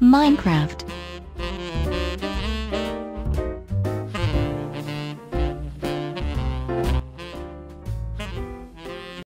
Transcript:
Minecraft.